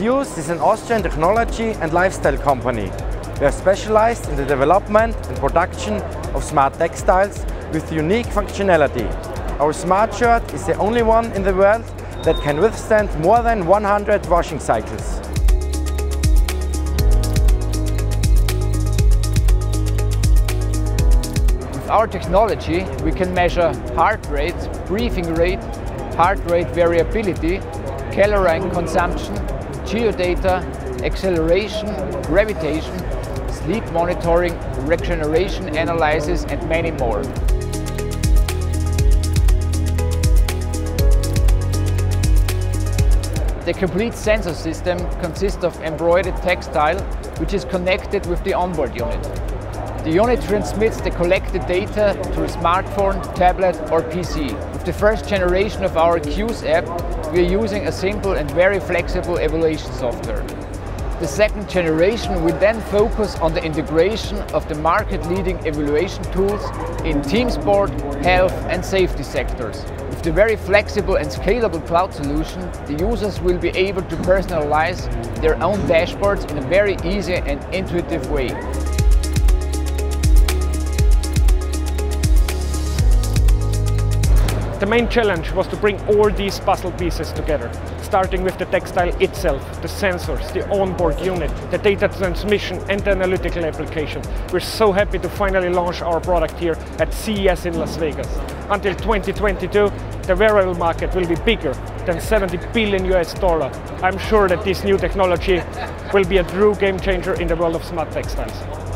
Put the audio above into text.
QUS is an Austrian technology and lifestyle company. We are specialized in the development and production of smart textiles with unique functionality. Our smart shirt is the only one in the world that can withstand more than 100 washing cycles. With our technology, we can measure heart rate, breathing rate, heart rate variability, calorie consumption, geodata, acceleration, gravitation, sleep monitoring, regeneration analysis and many more. The complete sensor system consists of embroidered textile which is connected with the onboard unit. The unit transmits the collected data to a smartphone, tablet or PC. With the first generation of our QUS app, we are using a simple and very flexible evaluation software. The second generation will then focus on the integration of the market-leading evaluation tools in team sport, health and safety sectors. With the very flexible and scalable cloud solution, the users will be able to personalize their own dashboards in a very easy and intuitive way. The main challenge was to bring all these puzzle pieces together, starting with the textile itself, the sensors, the onboard unit, the data transmission and the analytical application. We're so happy to finally launch our product here at CES in Las Vegas. Until 2022, the wearable market will be bigger than 70 billion US dollar. I'm sure that this new technology will be a true game changer in the world of smart textiles.